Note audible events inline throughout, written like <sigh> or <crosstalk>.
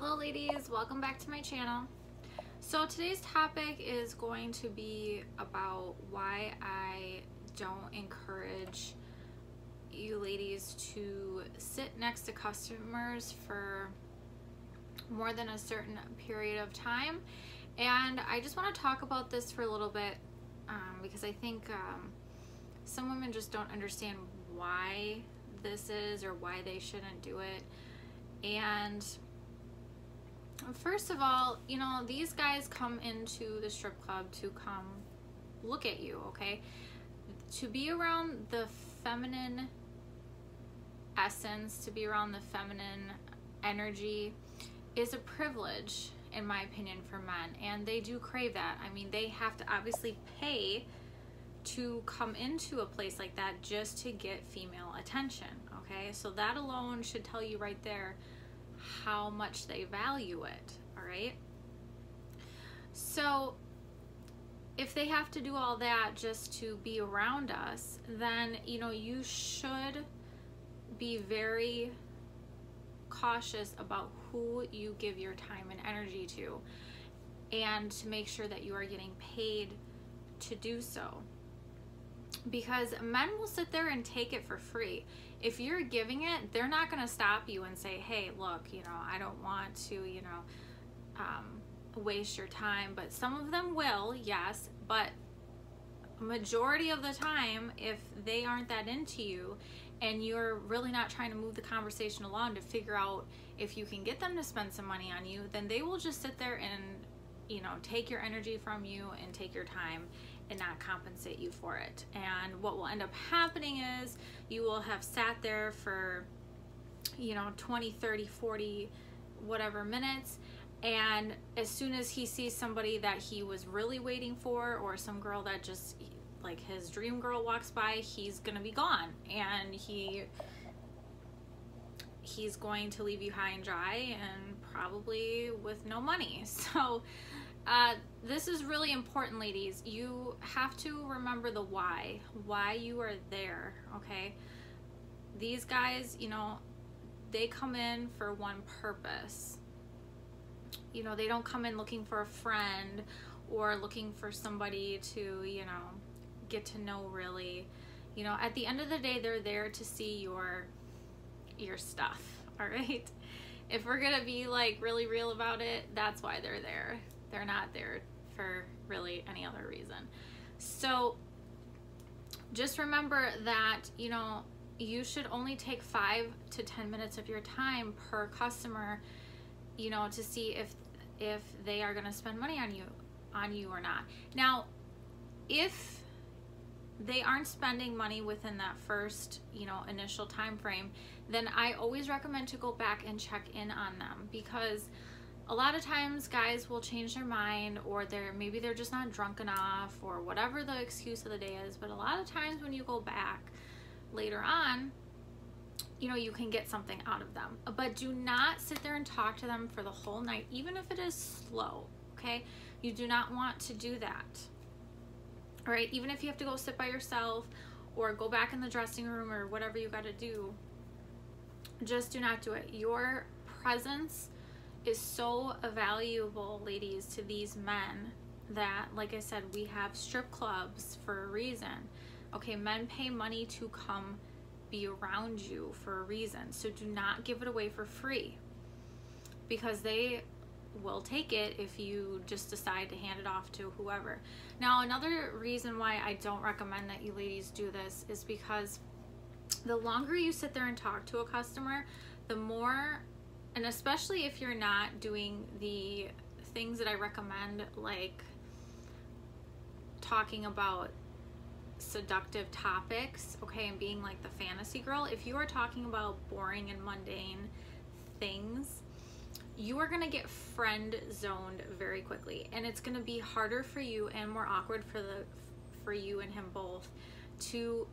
Hello ladies, welcome back to my channel. So today's topic is going to be about why I don't encourage you ladies to sit next to customers for more than a certain period of time. And I just want to talk about this for a little bit um, because I think um, some women just don't understand why this is or why they shouldn't do it. And first of all, you know, these guys come into the strip club to come look at you, okay? To be around the feminine essence, to be around the feminine energy is a privilege in my opinion for men and they do crave that. I mean, they have to obviously pay to come into a place like that just to get female attention, okay? So that alone should tell you right there how much they value it, all right? So if they have to do all that just to be around us, then, you know, you should be very cautious about who you give your time and energy to and to make sure that you are getting paid to do so because men will sit there and take it for free. If you're giving it, they're not going to stop you and say, hey, look, you know, I don't want to, you know, um, waste your time. But some of them will, yes, but majority of the time, if they aren't that into you and you're really not trying to move the conversation along to figure out if you can get them to spend some money on you, then they will just sit there and, you know, take your energy from you and take your time and not compensate you for it. And what will end up happening is you will have sat there for, you know, 20, 30, 40, whatever minutes. And as soon as he sees somebody that he was really waiting for, or some girl that just like his dream girl walks by, he's gonna be gone. And he he's going to leave you high and dry and probably with no money. <laughs> So uh, this is really important, ladies. You have to remember the why, why you are there, okay? These guys, you know, they come in for one purpose. You know, they don't come in looking for a friend or looking for somebody to, you know, get to know really. You know, at the end of the day, they're there to see your your stuff, <laughs> all right? If we're gonna be like really real about it, that's why they're there. They're not there for really any other reason. So just remember that, you know, you should only take five to 10 minutes of your time per customer, you know, to see if if they are going to spend money on you on you or not. Now, if they aren't spending money within that first, you know, initial time frame, then I always recommend to go back and check in on them because a lot of times guys will change their mind or they're maybe they're just not drunk enough or whatever the excuse of the day is but a lot of times when you go back later on you know you can get something out of them. But do not sit there and talk to them for the whole night even if it is slow okay? You do not want to do that all right? Even if you have to go sit by yourself or go back in the dressing room or whatever you got to do just do not do it. Your presence is so valuable, ladies, to these men that, like I said, we have strip clubs for a reason. Okay, men pay money to come be around you for a reason. So do not give it away for free because they will take it if you just decide to hand it off to whoever. Now, another reason why I don't recommend that you ladies do this is because the longer you sit there and talk to a customer, the more and especially if you're not doing the things that I recommend, like talking about seductive topics, okay, and being like the fantasy girl, if you are talking about boring and mundane things, you are going to get friend zoned very quickly. And it's going to be harder for you and more awkward for the for you and him both to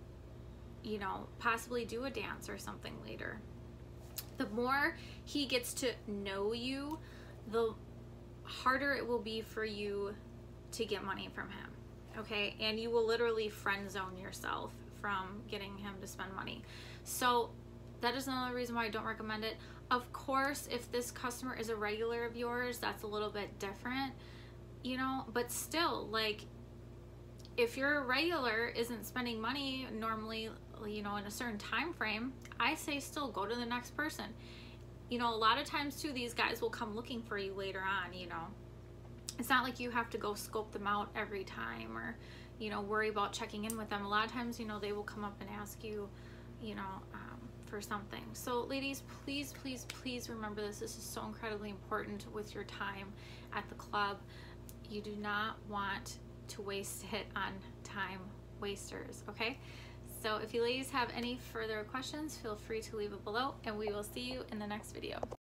you know possibly do a dance or something later the more he gets to know you, the harder it will be for you to get money from him. Okay, and you will literally friend zone yourself from getting him to spend money. So that is another reason why I don't recommend it. Of course, if this customer is a regular of yours, that's a little bit different, you know, but still, like, if your regular isn't spending money normally, you know, in a certain time frame, I say still go to the next person. You know, a lot of times too, these guys will come looking for you later on, you know. It's not like you have to go scope them out every time or, you know, worry about checking in with them. A lot of times, you know, they will come up and ask you, you know, um, for something. So, ladies, please, please, please remember this. This is so incredibly important with your time at the club. You do not want to waste it on time wasters, okay? So if you ladies have any further questions, feel free to leave it below and we will see you in the next video.